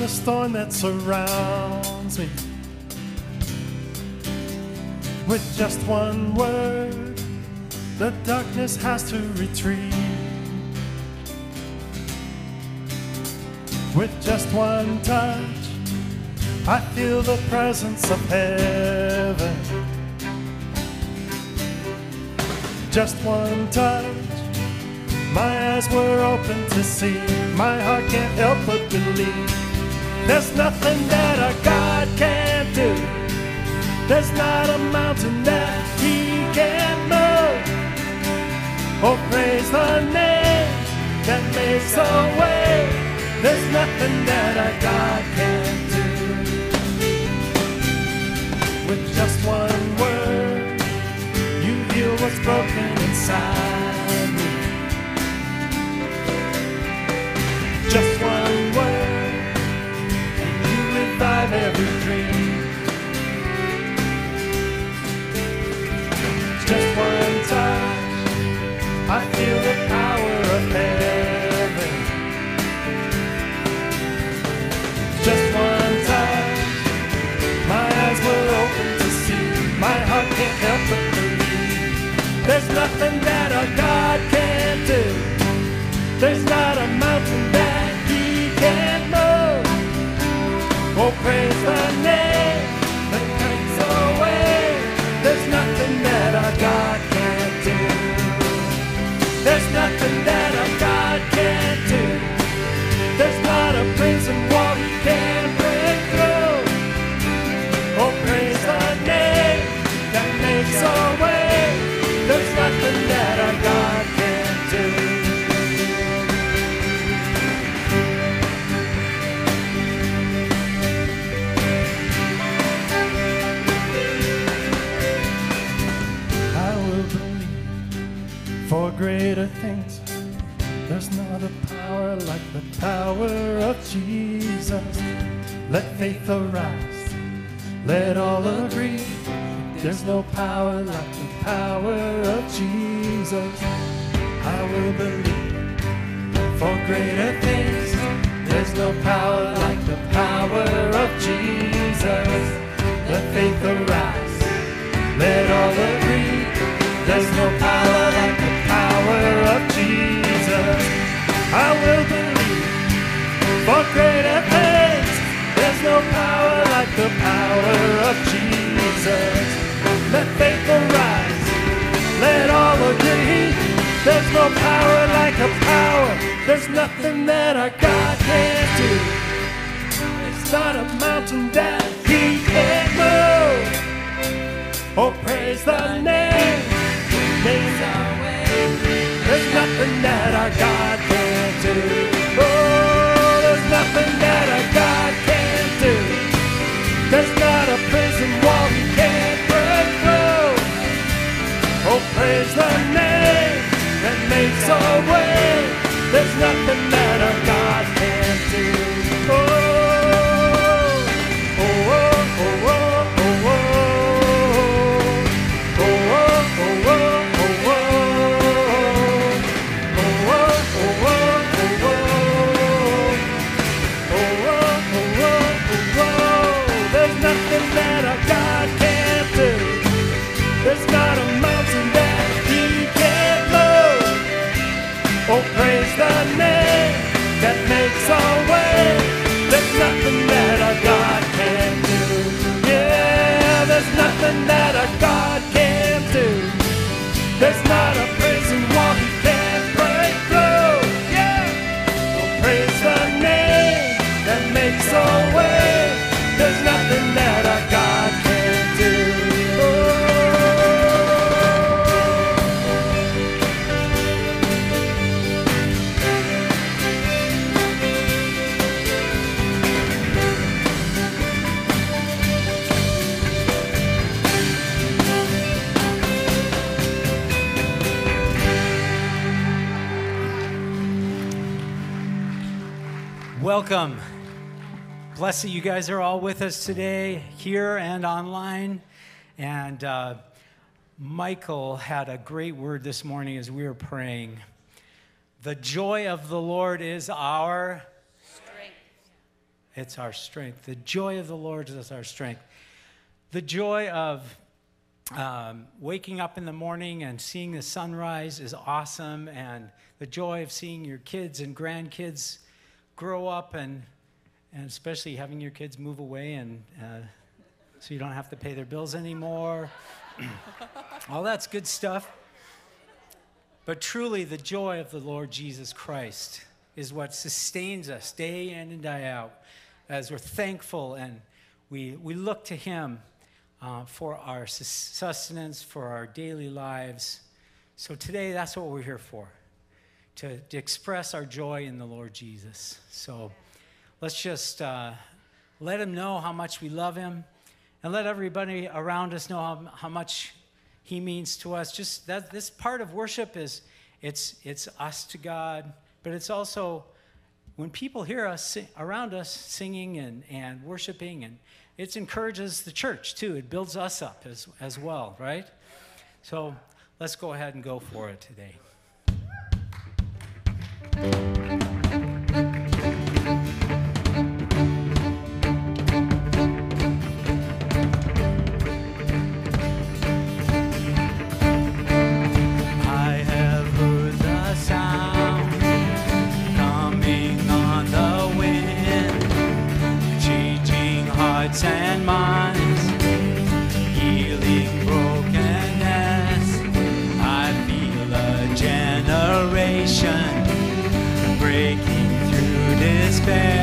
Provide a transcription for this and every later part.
The storm that surrounds me. With just one word, the darkness has to retreat. With just one touch, I feel the presence of heaven. Just one touch, my eyes were open to see. My heart can't help but believe. There's nothing that our God can't do. There's not a mountain that He can't move. Oh, praise the name that makes a way. There's nothing that our God can't do. With just one word, you heal what's broken inside me. Just one word, revive every dream. Just one touch, I feel the power of heaven. Just one touch, my eyes were open to see. My heart can't help but believe. There's nothing that our God can't do. There's not a mountain that Oh, praise the name that takes away. There's nothing that our God can't do. There's nothing that our God can't do. Greater things. There's not a power like the power of Jesus. Let faith arise. Let all agree. There's no power like the power of Jesus. I will believe for greater things. There's no power like the power of Jesus. Let faith arise. Let all agree. There's no power I will believe for greater things. There's no power like the power of Jesus. Let faith arise. Let all agree. There's no power like a power. There's nothing that our God can't do. It's not a mountain that He can't move. Oh, praise the name. There's nothing that our God can't Oh, there's nothing that our God can't do. There's not a prison wall He can't break through. Oh, praise the name that makes a way. There's nothing Bless that you guys are all with us today, here and online. And uh, Michael had a great word this morning as we were praying. The joy of the Lord is our Strength. it's our strength. The joy of the Lord is our strength. The joy of um, waking up in the morning and seeing the sunrise is awesome, and the joy of seeing your kids and grandkids grow up, and, and especially having your kids move away, and uh, so you don't have to pay their bills anymore. All that's good stuff. But truly, the joy of the Lord Jesus Christ is what sustains us day in and day out as we're thankful and we, we look to Him uh, for our sustenance, for our daily lives. So today, that's what we're here for to, to express our joy in the Lord Jesus. So let's just uh, let Him know how much we love Him and let everybody around us know how, how much He means to us. Just that this part of worship is it's, it's us to God, but it's also when people hear us around us singing and, and worshiping, and it encourages the church too. It builds us up as, as well, right? So let's go ahead and go for it today. For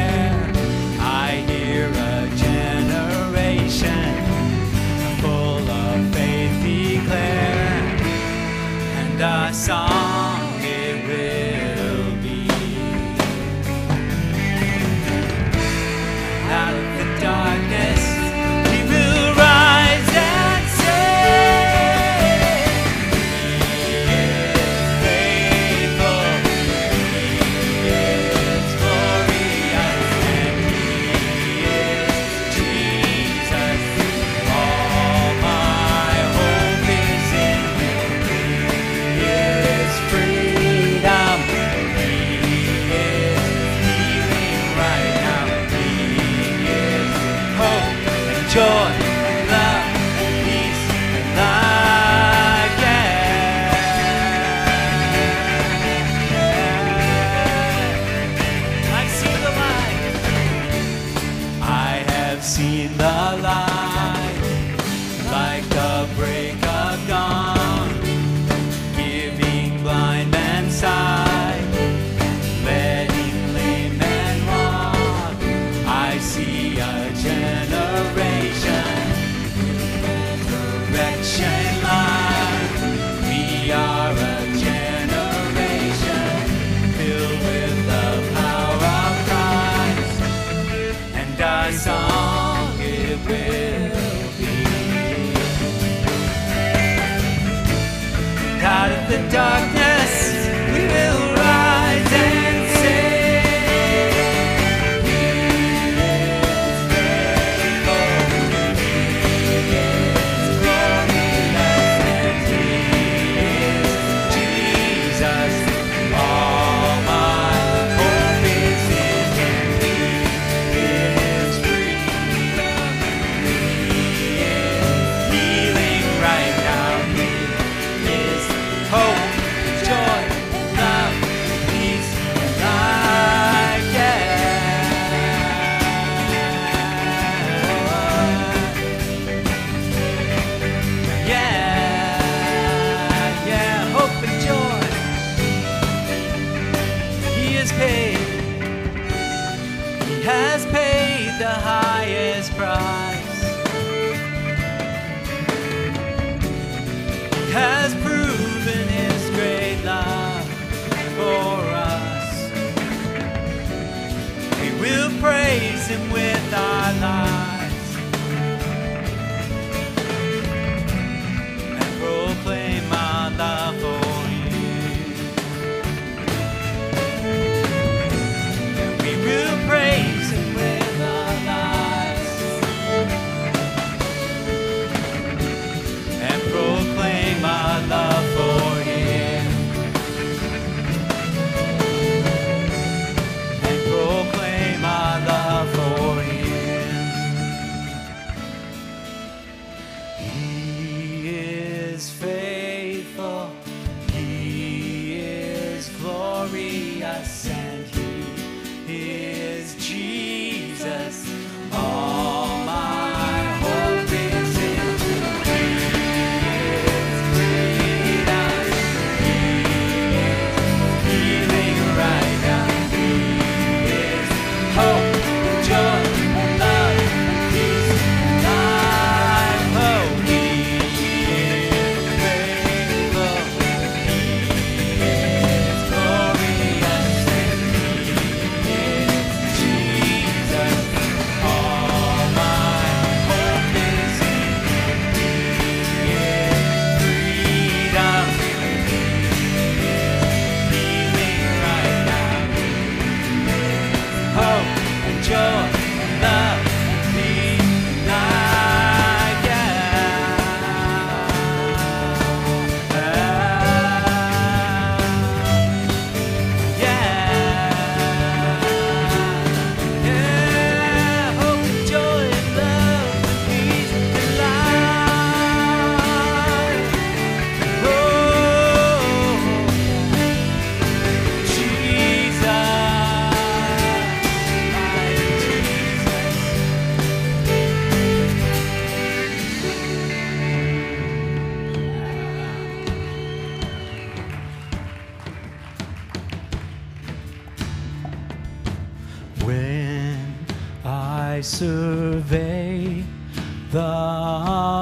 I survey the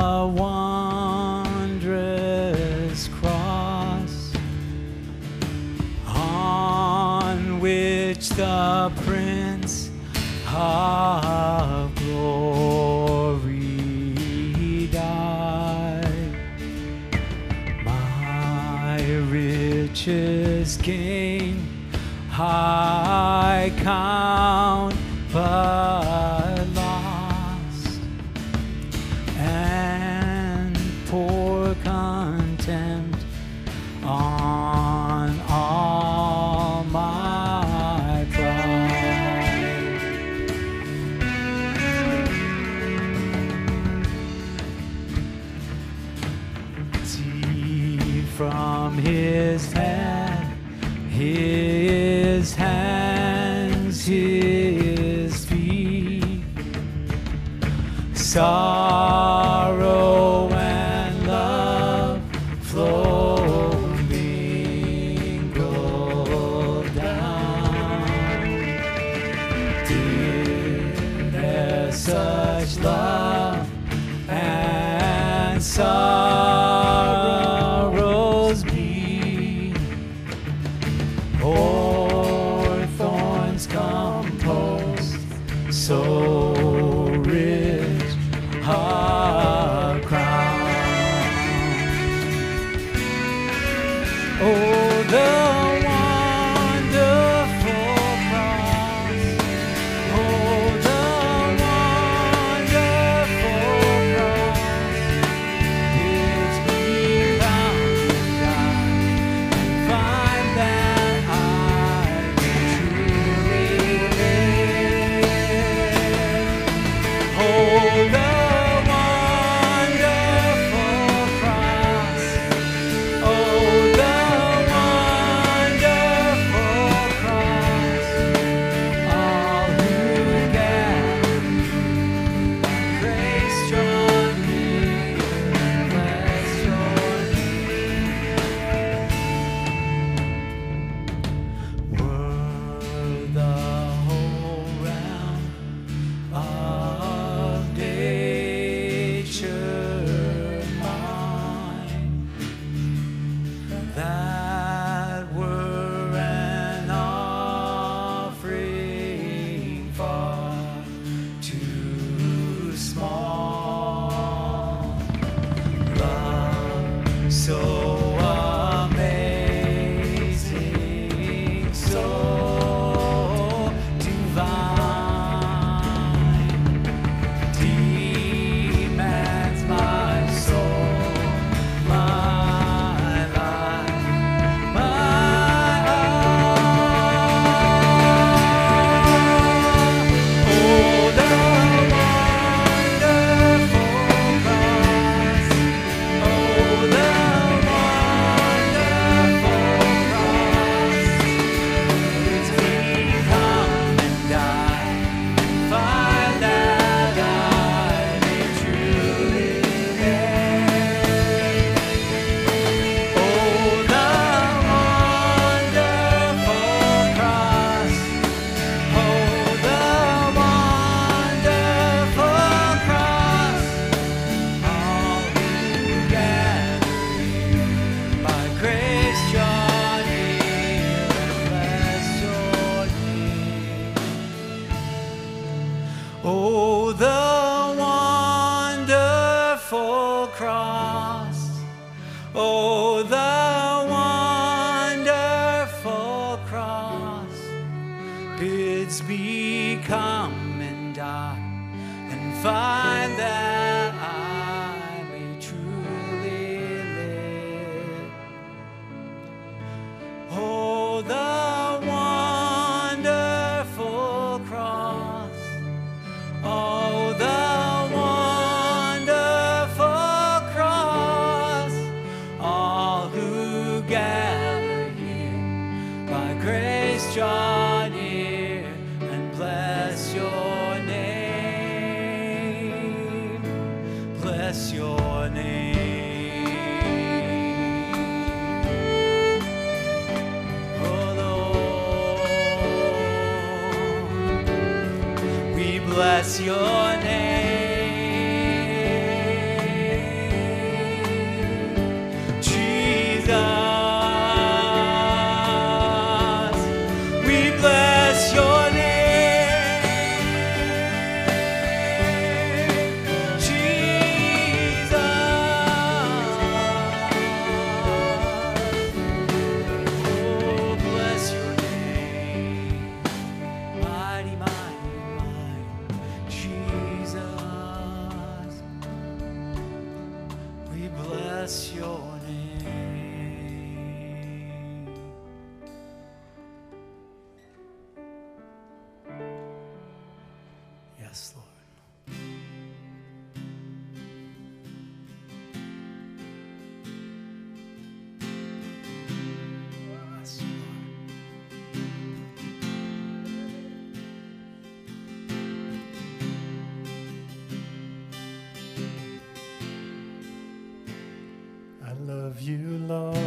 you, Lord.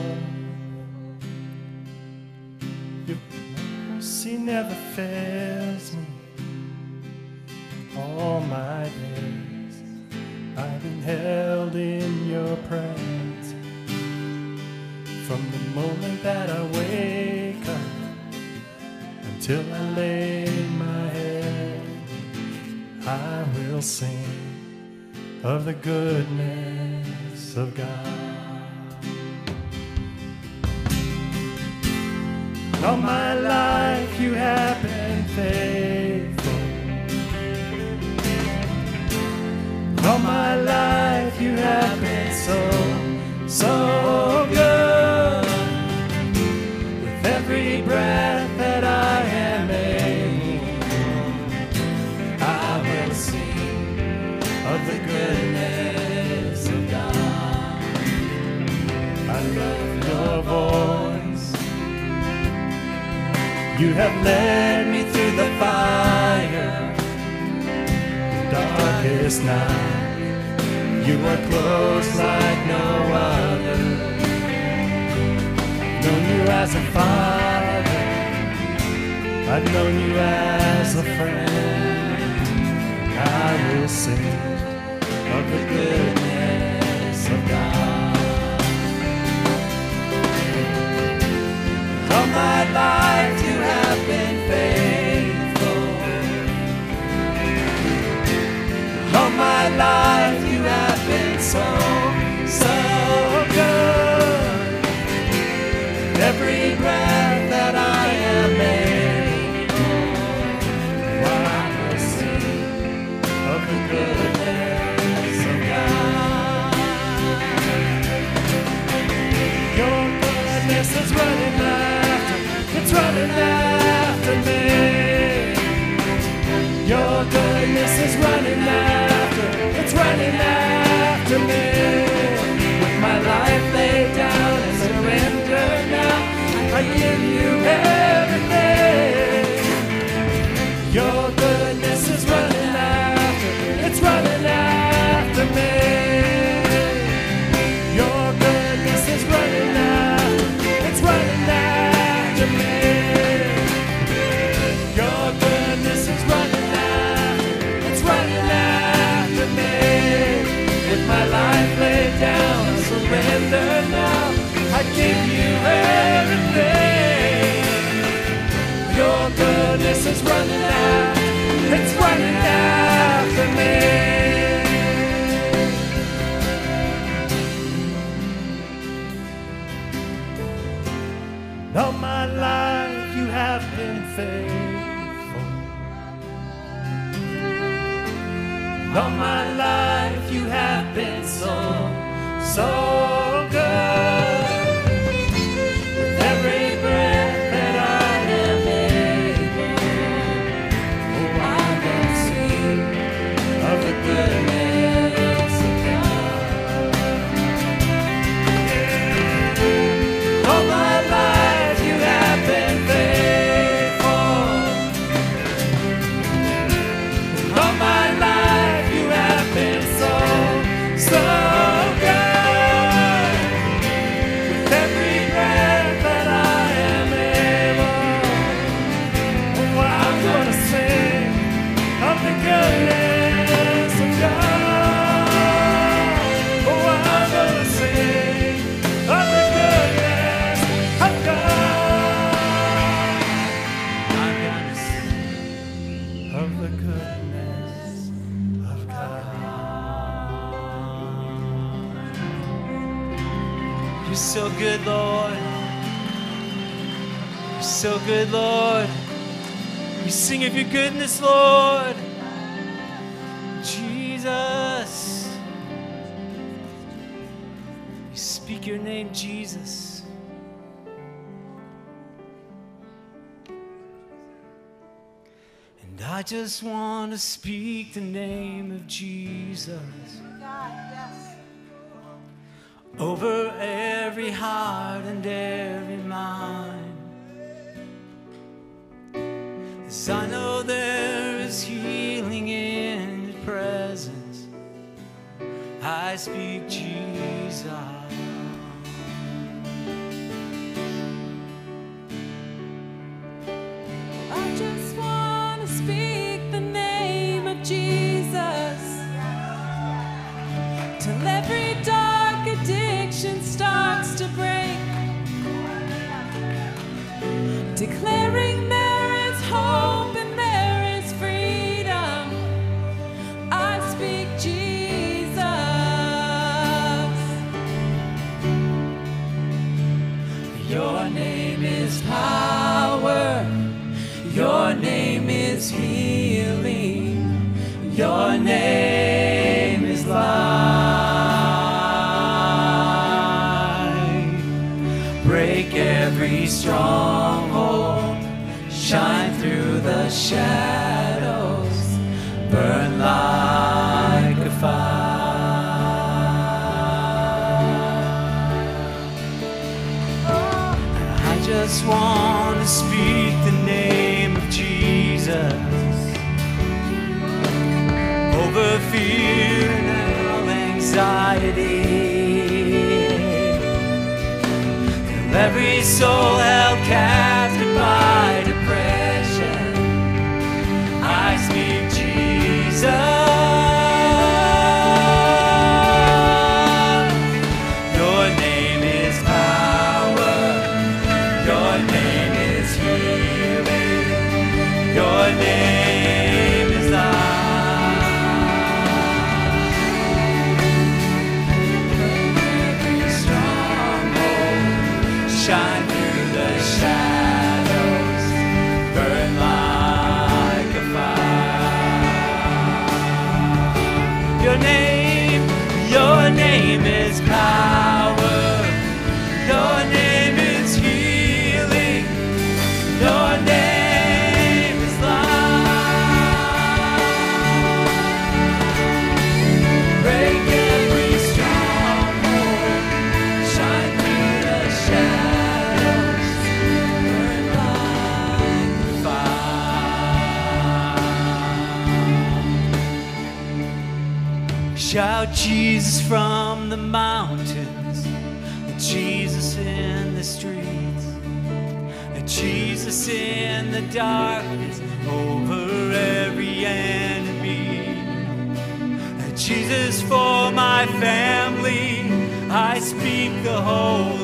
Your mercy never fails me. All my days I've been held in your presence. From the moment that I wake up until I lay my head, I will sing of the goodness of God. All my life you have been faithful. All my life you have been so, so have led me through the fire, darkest night. You are close like no other. Known you as a father, I've known you as a friend. I will sing of the goodness after me. Your goodness is running after, it's running after me. With my life laid down and surrendered now, I All my life you have been faithful. All my life you have been so, so I just want to speak the name of Jesus God, yes. over every heart and every mind. As I know there is healing in your presence, I speak Jesus. I just want declaring. shadows burn like a fire. I just want to speak the name of Jesus over fear and all anxiety. Till every soul darkness over every enemy. Jesus, for my family, I speak the whole.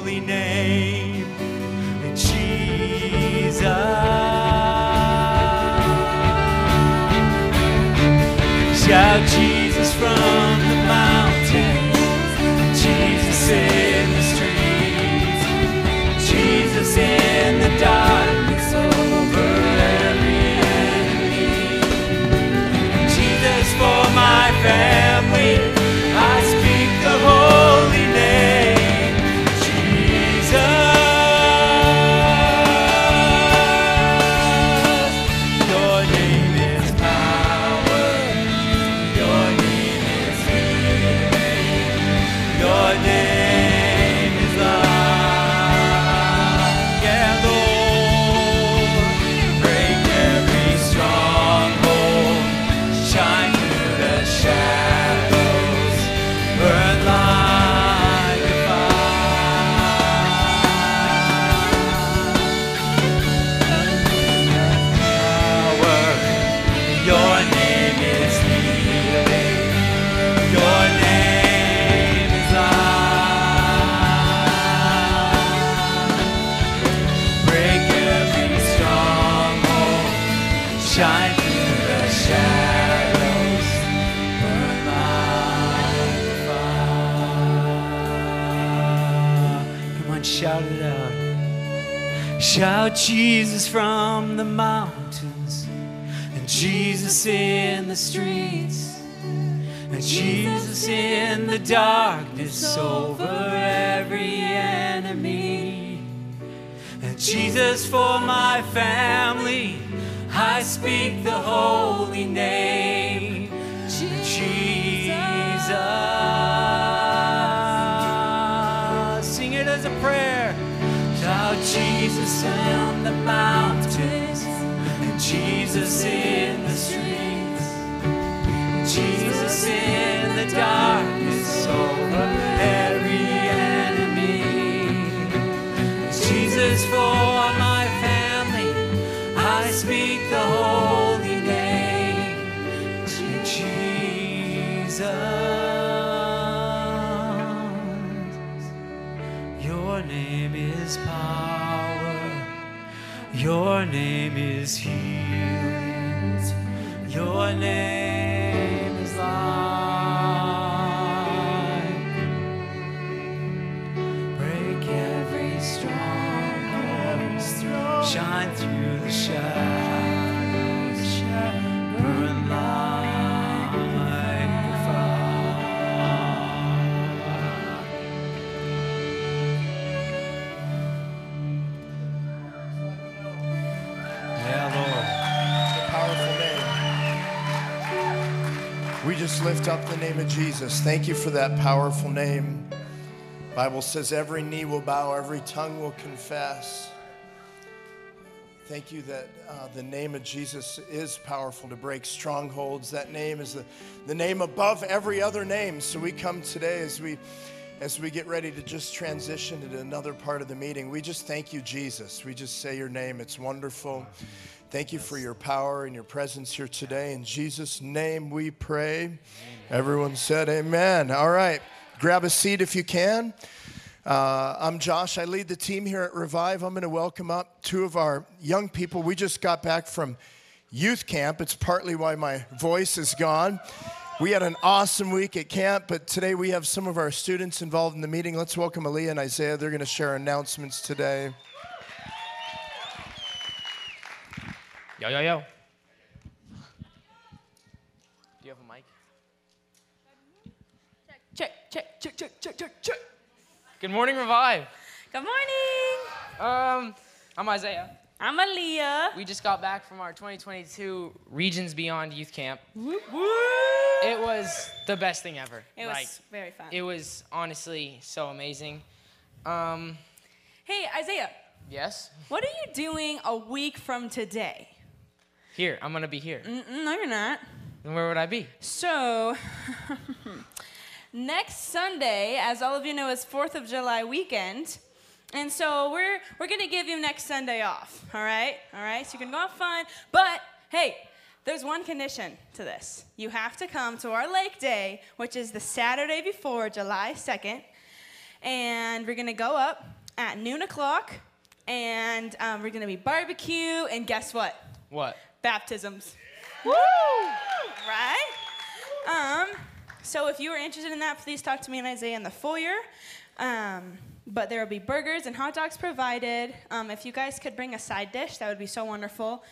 Jesus from the mountains, and Jesus in the streets, and Jesus in the darkness over every enemy. And Jesus for my family, I speak the holy name, Jesus. Sing it as a prayer. Jesus on the mountains, and Jesus in the streets, and Jesus in the darkness over every enemy. Jesus for my family, I speak the holy name, Jesus. Name is power. Your name is healing. Your name just lift up the name of Jesus. Thank you for that powerful name. Bible says every knee will bow, every tongue will confess. Thank you that uh, the name of Jesus is powerful to break strongholds. That name is the, the name above every other name. So we come today as we as we get ready to just transition into another part of the meeting. We just thank you, Jesus. We just say your name. It's wonderful. Thank you for your power and your presence here today. In Jesus' name we pray. Everyone said amen. All right. Grab a seat if you can. Uh, I'm Josh. I lead the team here at Revive. I'm going to welcome up two of our young people. We just got back from youth camp. It's partly why my voice is gone. We had an awesome week at camp, but today we have some of our students involved in the meeting. Let's welcome Aaliyah and Isaiah. They're going to share announcements today. Yo, yo, yo. Do you have a mic? Check, check, check, check, check, check, check. Good morning, Revive. Good morning. Um, I'm Isaiah. I'm Aaliyah. We just got back from our 2022 Regions Beyond Youth Camp. Whoop, whoop. It was the best thing ever. It was very fun. it was honestly so amazing. Um, hey, Isaiah, yes. what are you doing a week from today? Here, I'm gonna be here. Mm, no, you're not. Then where would I be? So, next Sunday, as all of you know, is 4th of July weekend. And so we're, we're going to give you next Sunday off, all right? All right, so you can go have fun. But hey, there's one condition to this. You have to come to our lake day, which is the Saturday before July 2nd. And we're going to go up at noon o'clock. And um, we're going to be barbecue. And guess what? What? Baptisms. Woo! Right? Um, so if you are interested in that, please talk to me and Isaiah in the foyer. Um, but there will be burgers and hot dogs provided. Um, if you guys could bring a side dish, that would be so wonderful.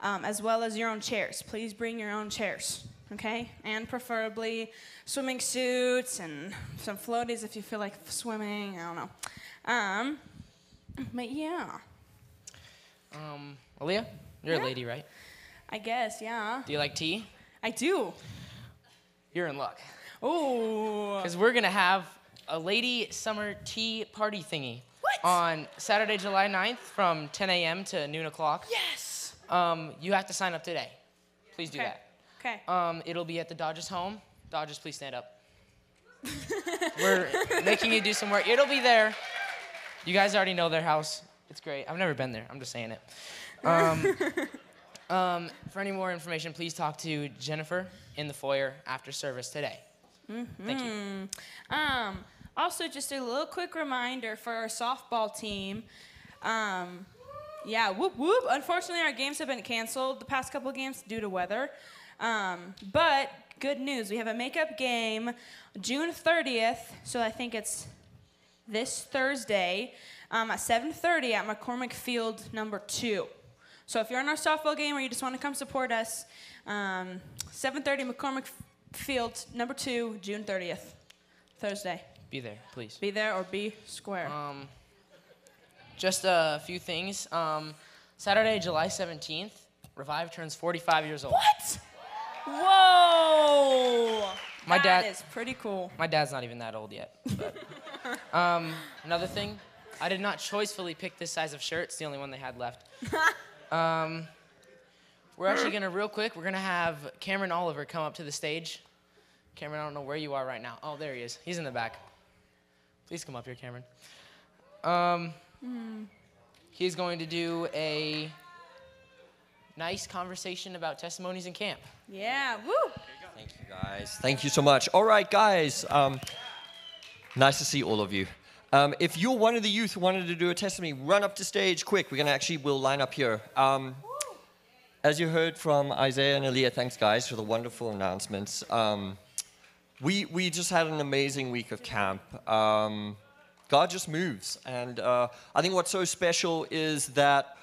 Um, as well as your own chairs. Please bring your own chairs, okay? And preferably swimming suits and some floaties if you feel like swimming. I don't know. Um, but yeah, Um, Aaliyah, you're Yeah. a lady, right? I guess, yeah. Do you like tea? I do. You're in luck. Oh. Because we're gonna have a lady summer tea party thingy. What? On Saturday, July 9th from 10 a.m. to noon o'clock. Yes. Um, you have to sign up today. Please do Okay. that. Okay. Um, it'll be at the Dodgers home. Dodgers, please stand up. We're making you do some work. It'll be there. You guys already know their house. It's great. I've never been there. I'm just saying it. Um, um, for any more information, please talk to Jennifer in the foyer after service today. Thank you. Um, also, just a little quick reminder for our softball team. Um, yeah, whoop whoop. Unfortunately, our games have been canceled the past couple games due to weather. Um, but good news, we have a makeup game June 30th. So I think it's this Thursday um, at 7:30 at McCormick Field number two. So if you're in our softball game or you just want to come support us, um, 7:30 McCormick Field number two, June 30th, Thursday. Be there, please. Be there or be square. Um, just a few things. Um, Saturday, July 17th, Revive turns 45 years old. what? Whoa! My That dad- is pretty cool. My dad's not even that old yet. But, um, another thing, I did not choicefully pick this size of shirt. It's the only one they had left. Um, we're actually gonna real quick. We're gonna have Cameron Oliver come up to the stage. Cameron, I don't know where you are right now. Oh, there he is. He's in the back. Please come up here, Cameron. Um, he's going to do a nice conversation about testimonies in camp. Yeah. Woo! Thank you, guys. Thank you so much. All right, guys. Um, nice to see all of you. Um, if you're one of the youth who wanted to do a testimony, run up to stage quick. We're gonna actually we'll line up here. Um, as you heard from Isaiah and Aaliyah, thanks guys for the wonderful announcements. Um, we we just had an amazing week of camp. Um, God just moves, and uh, I think what's so special is that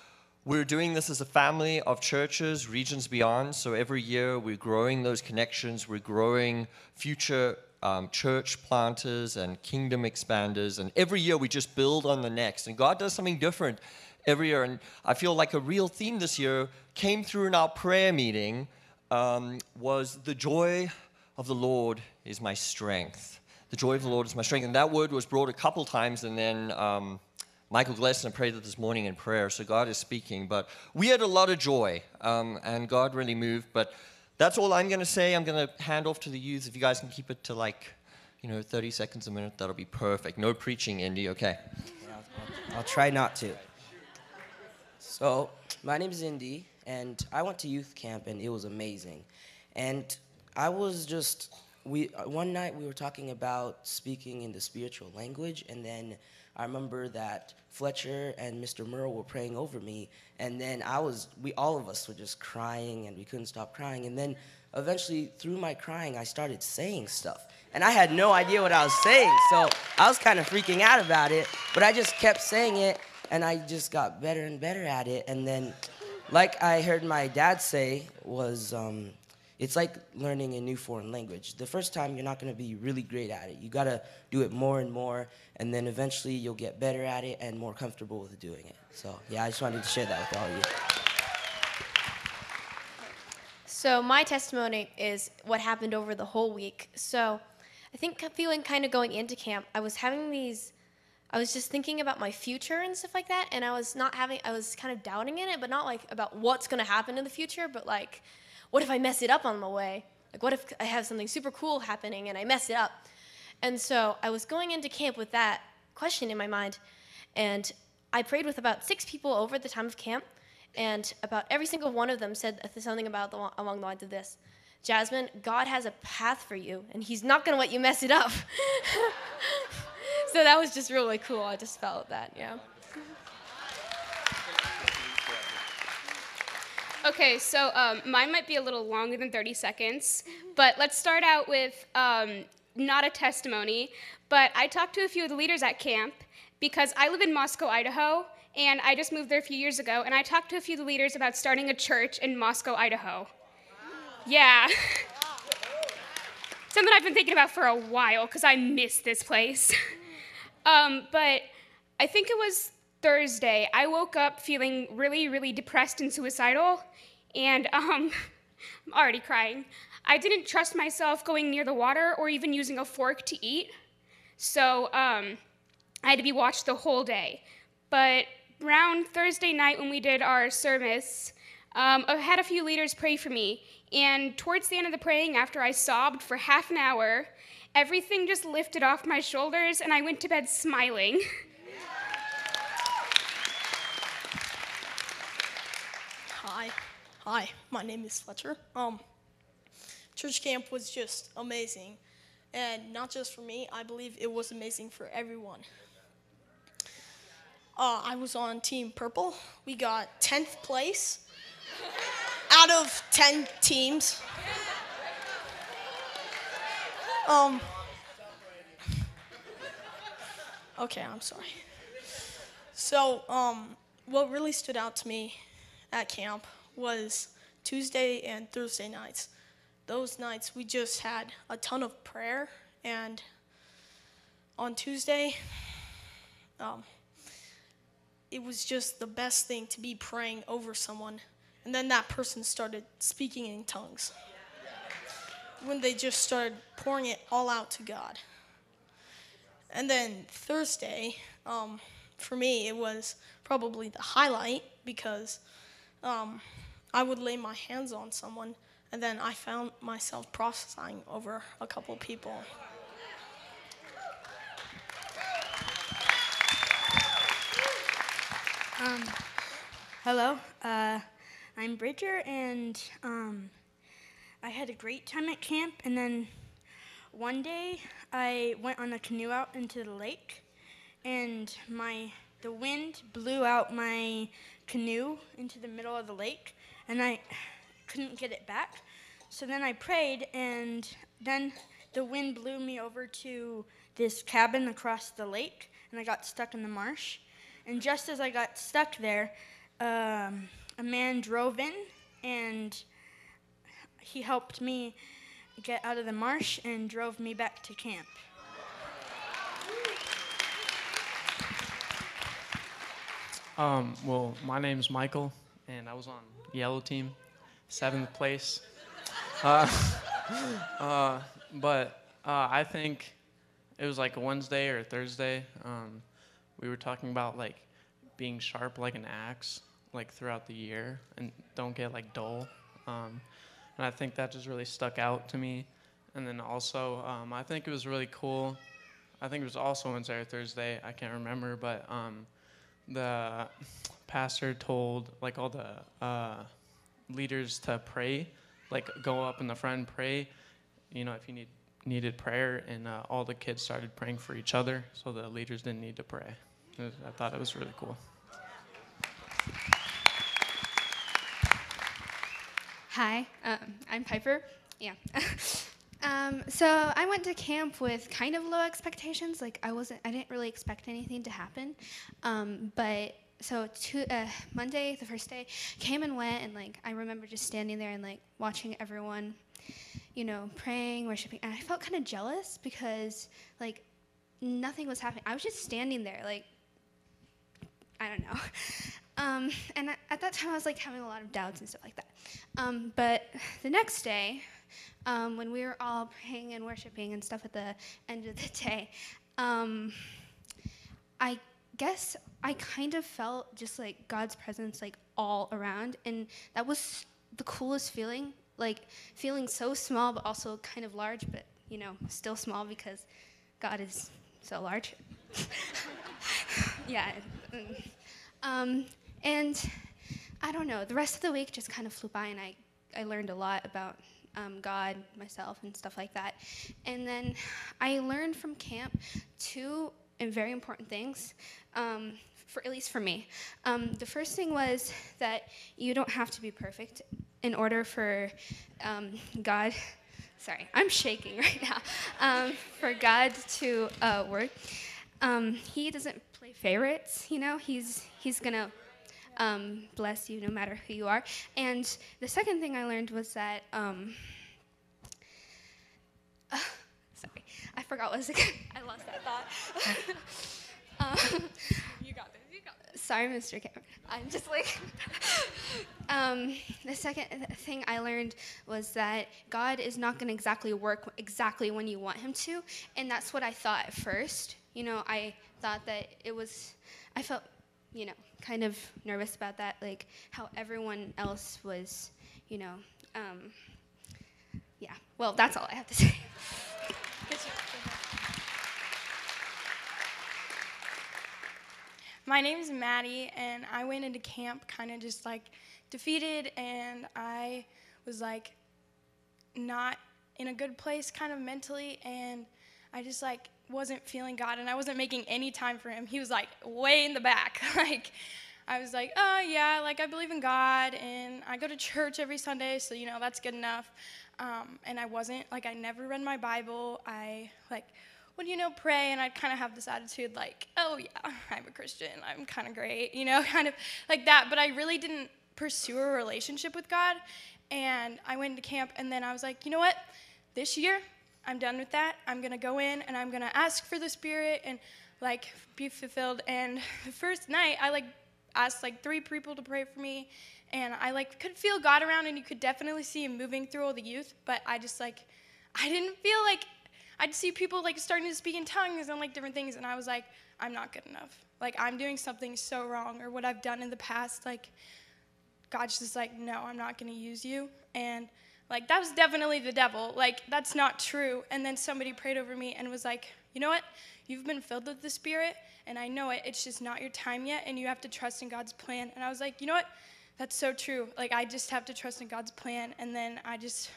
we're doing this as a family of churches, regions beyond. So every year we're growing those connections, we're growing future um, church planters and kingdom expanders. And every year we just build on the next. And God does something different every year. And I feel like a real theme this year came through in our prayer meeting um, was the joy of the Lord is my strength. The joy of the Lord is my strength. And that word was brought a couple times, and then um, Michael Glessner prayed it this morning in prayer. So God is speaking. But we had a lot of joy, um, and God really moved. But that's all I'm going to say. I'm going to hand off to the youth. If you guys can keep it to like, you know, 30 seconds a minute, that'll be perfect. No preaching, Indy. Okay. I'll try not to. So, my name is Indy, and I went to youth camp, and it was amazing. And I was just we one night we were talking about speaking in the spiritual language, and then I remember that Fletcher and Mr. Merle were praying over me, and then I was we all of us were just crying, and we couldn't stop crying, and then eventually through my crying I started saying stuff. And I had no idea what I was saying, so I was kind of freaking out about it. But I just kept saying it, and I just got better and better at it. And then, like I heard my dad say, was um, it's like learning a new foreign language. The first time you're not going to be really great at it. You got to do it more and more, and then eventually you'll get better at it and more comfortable with doing it. So yeah, I just wanted to share that with all of you. So my testimony is what happened over the whole week. So I think feeling kind of going into camp, I was having these I was just thinking about my future and stuff like that and I was not having I was kind of doubting in it, but not like about what's going to happen in the future, but like what if I mess it up on the way? Like what if I have something super cool happening and I mess it up? And so I was going into camp with that question in my mind and I prayed with about 6 people over the time of camp and about every single one of them said something about the, along the lines of this Jasmine, God has a path for you, and He's not going to let you mess it up. so that was just really cool. I just felt that, yeah. Okay, so um, mine might be a little longer than 30 seconds, but let's start out with um, not a testimony, but I talked to a few of the leaders at camp because I live in Moscow, Idaho, and I just moved there a few years ago, and I talked to a few of the leaders about starting a church in Moscow, Idaho. Yeah. Something I've been thinking about for a while because I miss this place. um, but I think it was Thursday. I woke up feeling really, really depressed and suicidal, and um, I'm already crying. I didn't trust myself going near the water or even using a fork to eat, so um, I had to be watched the whole day. But around Thursday night when we did our service, um, I had a few leaders pray for me, and towards the end of the praying, after I sobbed for half an hour, everything just lifted off my shoulders, and I went to bed smiling. Hi, hi. My name is Fletcher. Um, church camp was just amazing, and not just for me. I believe it was amazing for everyone. Uh, I was on Team Purple. We got 10th place out of 10 teams. Um, okay, I'm sorry. So, um, what really stood out to me at camp was Tuesday and Thursday nights. Those nights we just had a ton of prayer, and on Tuesday, um, it was just the best thing to be praying over someone, and then that person started speaking in tongues. When they just started pouring it all out to God. And then Thursday, um, for me, it was probably the highlight because um, I would lay my hands on someone, and then I found myself prophesying over a couple people. Um, hello, uh, I'm Bridger, and um, I had a great time at camp. And then one day, I went on a canoe out into the lake, and my the wind blew out my canoe into the middle of the lake, and I couldn't get it back. So then I prayed, and then the wind blew me over to this cabin across the lake, and I got stuck in the marsh. And just as I got stuck there, um, a man drove in and he helped me get out of the marsh and drove me back to camp. Um, well, my name's Michael, and I was on yellow team, seventh place. Uh, uh, but uh, I think it was like Wednesday or Thursday. Um, we were talking about like being sharp like an axe, like throughout the year, and don't get like dull. Um, and I think that just really stuck out to me. And then also, um, I think it was really cool. I think it was also Wednesday or Thursday. I can't remember, but um, the pastor told like all the uh, leaders to pray, like go up in the front and pray. You know, if you need needed prayer, and uh, all the kids started praying for each other, so the leaders didn't need to pray. Was, I thought it was really cool. Hi, um, I'm Piper. Yeah. um, so I went to camp with kind of low expectations. Like I wasn't, I didn't really expect anything to happen. Um, but so to, uh, Monday, the first day, came and went, and like I remember just standing there and like watching everyone, you know, praying, worshiping, and I felt kind of jealous because like nothing was happening. I was just standing there, like I don't know. Um, and at that time, I was like having a lot of doubts and stuff like that. Um, but the next day, um, when we were all praying and worshiping and stuff at the end of the day, um, I guess I kind of felt just like God's presence like all around, and that was the coolest feeling. Like feeling so small, but also kind of large, but you know, still small because God is so large. yeah. Um, and I don't know, the rest of the week just kind of flew by, and I, I learned a lot about um, God, myself, and stuff like that. And then I learned from camp two very important things, um, for at least for me. Um, the first thing was that you don't have to be perfect in order for um, God. Sorry, I'm shaking right now. Um, for God to uh, work, um, He doesn't play favorites. You know, He's He's gonna um, bless you no matter who you are. And the second thing I learned was that, um, uh, sorry, I forgot what was again. I lost that thought. um, you got this. You got this. Sorry, Mr. Cameron. I'm just like. um, the second thing I learned was that God is not going to exactly work exactly when you want Him to, and that's what I thought at first. You know, I thought that it was. I felt you know, kind of nervous about that, like how everyone else was, you know, um, yeah. Well, that's all I have to say. My name is Maddie, and I went into camp kind of just like defeated, and I was like not in a good place kind of mentally, and I just like wasn't feeling God and I wasn't making any time for him. He was like way in the back. like I was like, "Oh, yeah, like I believe in God and I go to church every Sunday, so you know, that's good enough." Um, and I wasn't like I never read my Bible. I like would, you know, pray and I'd kind of have this attitude like, oh, yeah, I'm a Christian. I'm kind of great, you know, kind of like that. But I really didn't pursue a relationship with God. And I went to camp and then I was like, you know what? This year, I'm done with that. I'm going to go in and I'm going to ask for the Spirit and like be fulfilled. And the first night, I like asked like three people to pray for me and I like could feel God around and you could definitely see him moving through all the youth, but I just like I didn't feel like I'd see people like starting to speak in tongues and like different things and I was like I'm not good enough. Like I'm doing something so wrong or what I've done in the past like God's just like no, I'm not going to use you and like that was definitely the devil. Like that's not true. And then somebody prayed over me and was like, "You know what? You've been filled with the Spirit, and I know it. It's just not your time yet, and you have to trust in God's plan." And I was like, "You know what? That's so true. Like, I just have to trust in God's plan. And then I just,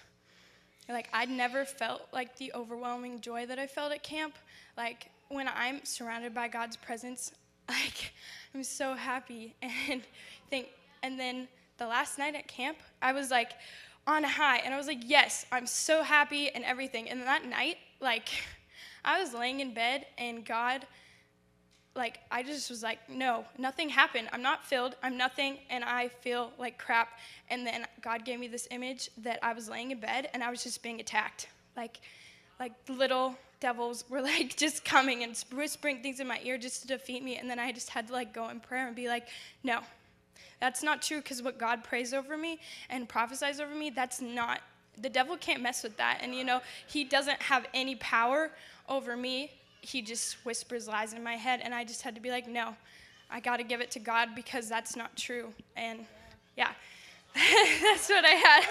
like, I'd never felt like the overwhelming joy that I felt at camp. Like, when I'm surrounded by God's presence, like, I'm so happy. And think, and then the last night at camp, I was like on high, and I was like, yes, I'm so happy and everything. And that night, like, I was laying in bed, and God like I just was like, no, nothing happened. I'm not filled. I'm nothing, and I feel like crap. And then God gave me this image that I was laying in bed and I was just being attacked. Like, like little devils were like just coming and whispering things in my ear just to defeat me. And then I just had to like go in prayer and be like, no, that's not true. Because what God prays over me and prophesies over me, that's not. The devil can't mess with that. And you know, he doesn't have any power over me he just whispers lies in my head, and I just had to be like, no, I got to give it to God because that's not true. And yeah, that's what I had.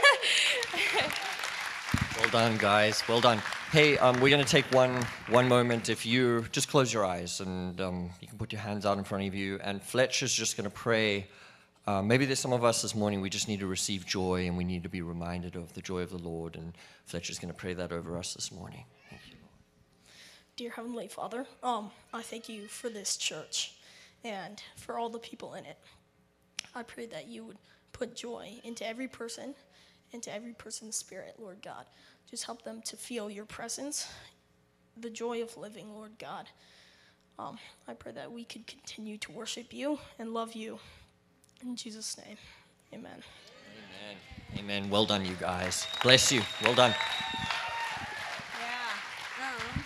well done, guys. Well done. Hey, um, we're going to take one one moment. If you just close your eyes and um, you can put your hands out in front of you, and Fletcher's just going to pray. Uh, maybe there's some of us this morning, we just need to receive joy and we need to be reminded of the joy of the Lord. And Fletcher's going to pray that over us this morning. Thank you, Lord. Dear Heavenly Father, um, I thank you for this church and for all the people in it. I pray that you would put joy into every person, into every person's spirit, Lord God. Just help them to feel your presence, the joy of living, Lord God. Um, I pray that we could continue to worship you and love you. In Jesus' name, amen. Amen. Amen. Well done, you guys. Bless you. Well done. Yeah. Um,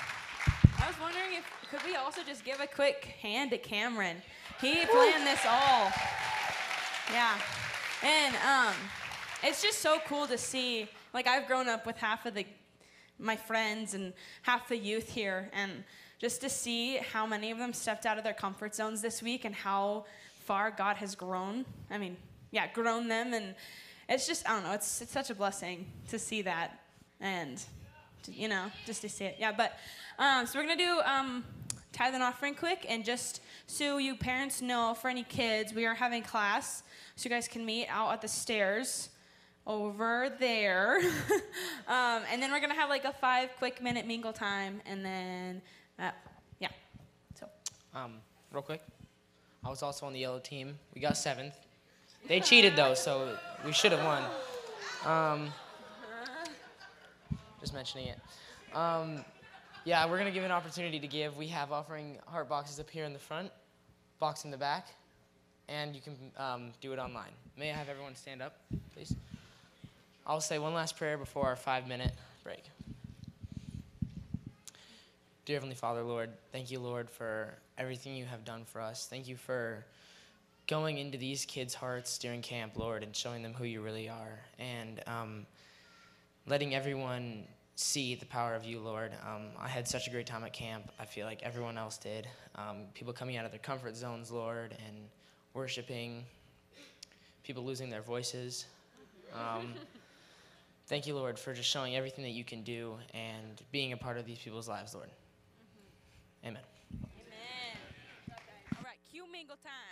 I was wondering if could we also just give a quick hand to Cameron? He planned this all. Yeah. And um, it's just so cool to see. Like I've grown up with half of the my friends and half the youth here, and just to see how many of them stepped out of their comfort zones this week and how far God has grown. I mean, yeah, grown them, and it's just I don't know. It's it's such a blessing to see that, and you know, just to see it. Yeah, but um, so we're gonna do um, tithe and offering quick and just so you parents know for any kids we are having class so you guys can meet out at the stairs over there um, and then we're gonna have like a five quick minute mingle time and then uh, yeah so um, real quick i was also on the yellow team we got seventh they cheated though so we should have won um, just mentioning it um, yeah, we're to give an opportunity to give. We have offering heart boxes up here in the front, box in the back, and you can um, do it online. May I have everyone stand up, please? I'll say one last prayer before our five minute break. Dear Heavenly Father, Lord, thank you, Lord, for everything you have done for us. Thank you for going into these kids' hearts during camp, Lord, and showing them who you really are, and um, letting everyone see the power of you, Lord. Um, I had such a great time at camp. I feel like everyone else did. Um, people coming out of their comfort zones, Lord, and worshiping, people losing their voices. Um, thank you, Lord, for just showing everything that you can do and being a part of these people's lives, Lord. Amen. Amen. All right, cue mingle time.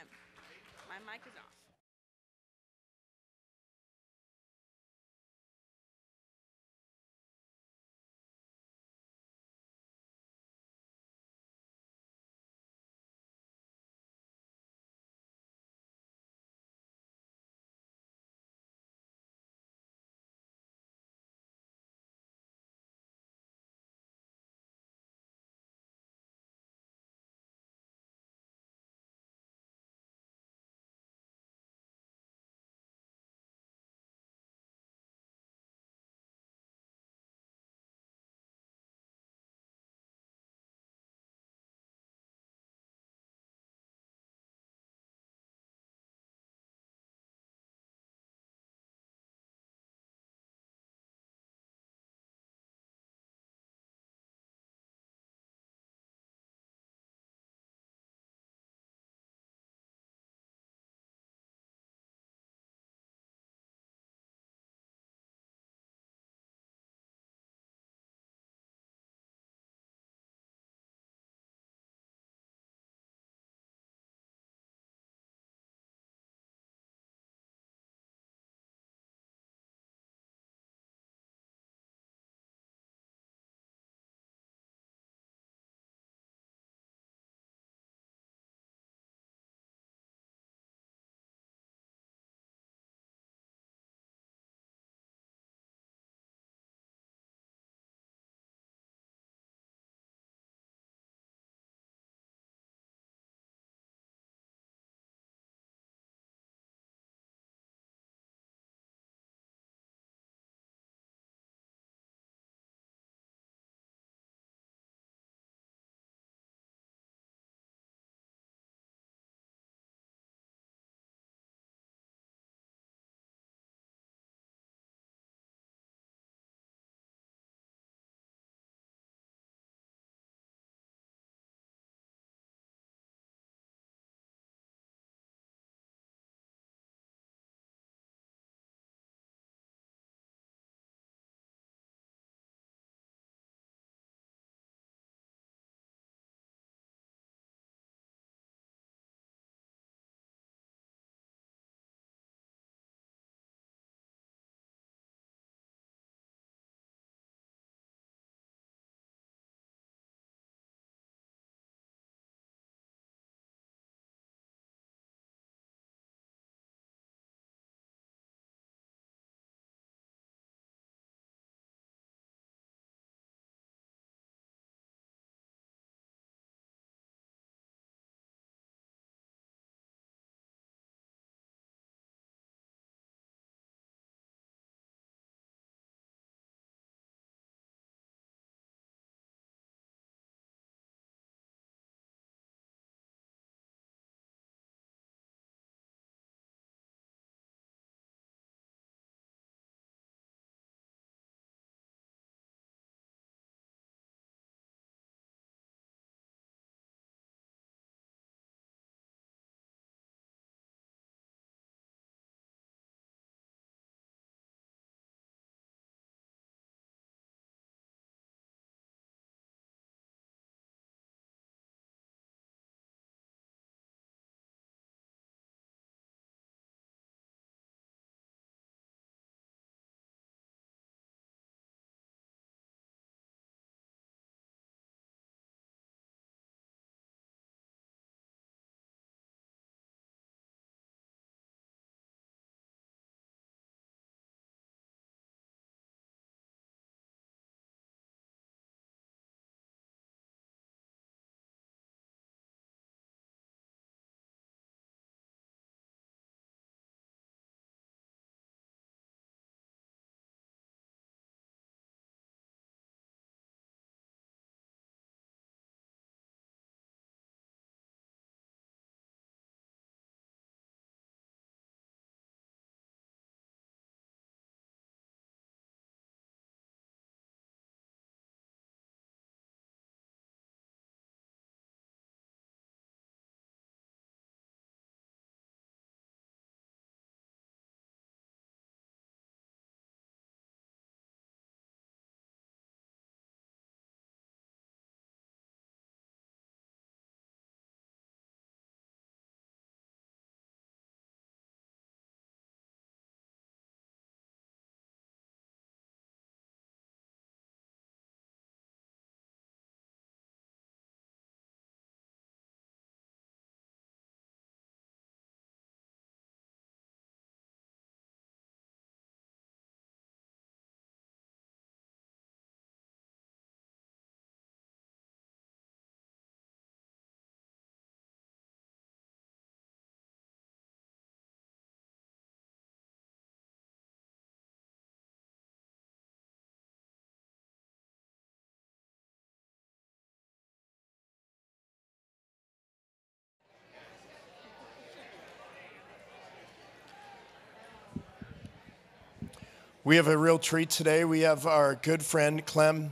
We have a real treat today. We have our good friend Clem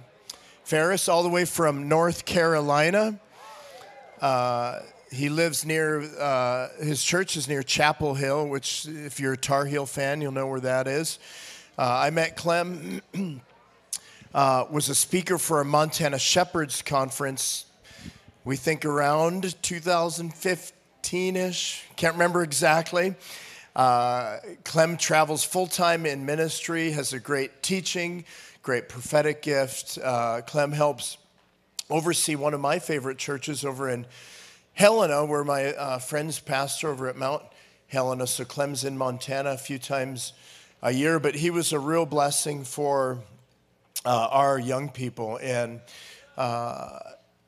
Ferris, all the way from North Carolina. Uh, he lives near, uh, his church is near Chapel Hill, which, if you're a Tar Heel fan, you'll know where that is. Uh, I met Clem, uh, was a speaker for a Montana Shepherds Conference, we think around 2015 ish, can't remember exactly. Uh, Clem travels full time in ministry, has a great teaching, great prophetic gift. Uh, Clem helps oversee one of my favorite churches over in Helena, where my uh, friends pastor over at Mount Helena. So Clem's in Montana a few times a year, but he was a real blessing for uh, our young people. And uh,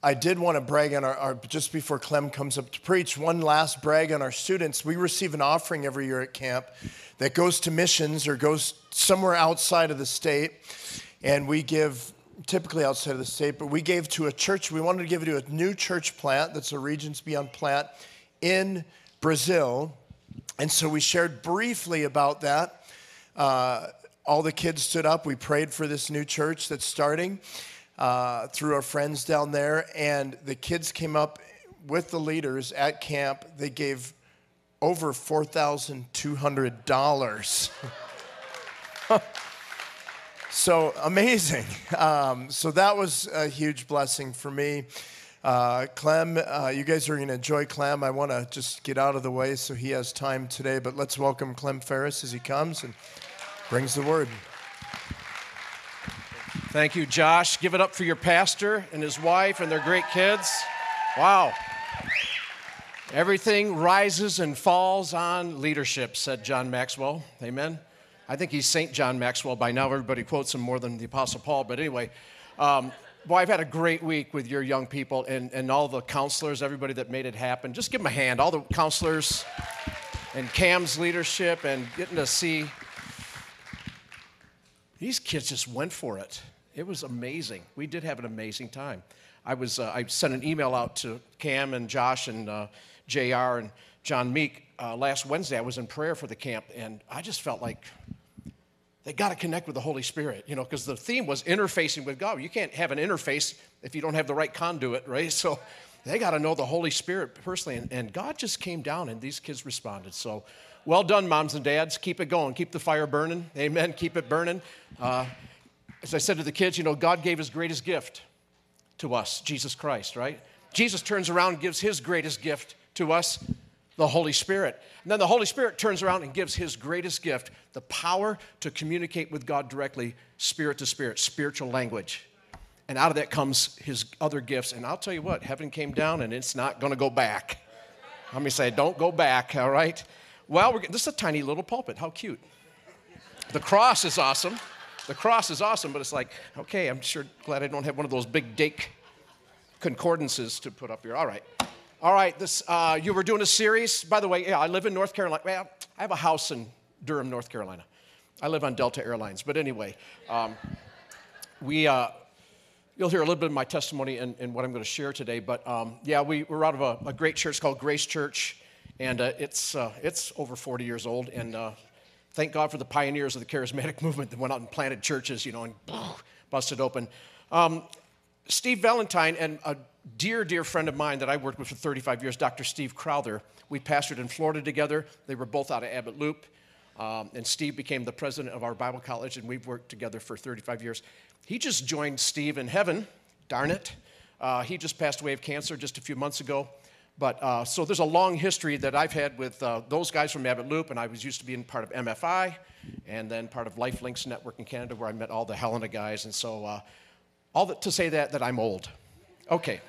I did want to brag on our, our, just before Clem comes up to preach, one last brag on our students. We receive an offering every year at camp that goes to missions or goes somewhere outside of the state. And we give, typically outside of the state, but we gave to a church. We wanted to give it to a new church plant that's a Regions Beyond plant in Brazil. And so we shared briefly about that. Uh, all the kids stood up. We prayed for this new church that's starting uh, through our friends down there, and the kids came up with the leaders at camp. They gave over $4,200. so amazing. Um, so that was a huge blessing for me. Uh, Clem, uh, you guys are going to enjoy Clem. I want to just get out of the way so he has time today, but let's welcome Clem Ferris as he comes and brings the word. Thank you, Josh. Give it up for your pastor and his wife and their great kids. Wow. Everything rises and falls on leadership, said John Maxwell. Amen. I think he's St. John Maxwell by now. Everybody quotes him more than the Apostle Paul. But anyway, um, boy, I've had a great week with your young people and, and all the counselors, everybody that made it happen. Just give them a hand, all the counselors and Cam's leadership and getting to see. These kids just went for it. It was amazing. We did have an amazing time. I was uh, I sent an email out to Cam and Josh and uh, Jr. and John Meek uh, last Wednesday. I was in prayer for the camp, and I just felt like they got to connect with the Holy Spirit, you know, because the theme was interfacing with God. You can't have an interface if you don't have the right conduit, right? So they got to know the Holy Spirit personally, and, and God just came down, and these kids responded. So well done, moms and dads. Keep it going. Keep the fire burning. Amen. Keep it burning. Uh, as I said to the kids, you know, God gave his greatest gift to us, Jesus Christ, right? Jesus turns around and gives his greatest gift to us, the Holy Spirit. And then the Holy Spirit turns around and gives his greatest gift, the power to communicate with God directly, spirit to spirit, spiritual language. And out of that comes his other gifts. And I'll tell you what, heaven came down and it's not going to go back. Let me say, don't go back, all right? Well, we're this is a tiny little pulpit. How cute. The cross is awesome. The cross is awesome, but it's like, okay, I'm sure glad I don't have one of those big Dake concordances to put up here. All right. All right, this, uh, you were doing a series. By the way, yeah, I live in North Carolina. Well, I have a house in Durham, North Carolina. I live on Delta Airlines. But anyway, um, we, uh, you'll hear a little bit of my testimony and, in what I'm going to share today. But um, yeah, we, we're out of a, a, great church called Grace Church, and uh, it's, uh, it's over 40 years old. And uh, Thank God for the pioneers of the charismatic movement that went out and planted churches, you know, and busted open. Um, Steve Valentine and a dear, dear friend of mine that I worked with for 35 years, Dr. Steve Crowther, we pastored in Florida together. They were both out of Abbott Loop. Um, and Steve became the president of our Bible college, and we've worked together for 35 years. He just joined Steve in heaven, darn it. Uh, he just passed away of cancer just a few months ago. But uh, so there's a long history that I've had with uh, those guys from Abbott Loop, and I was used to being part of MFI, and then part of LifeLinks Network in Canada, where I met all the Helena guys. And so, uh, all that to say that that I'm old. Okay.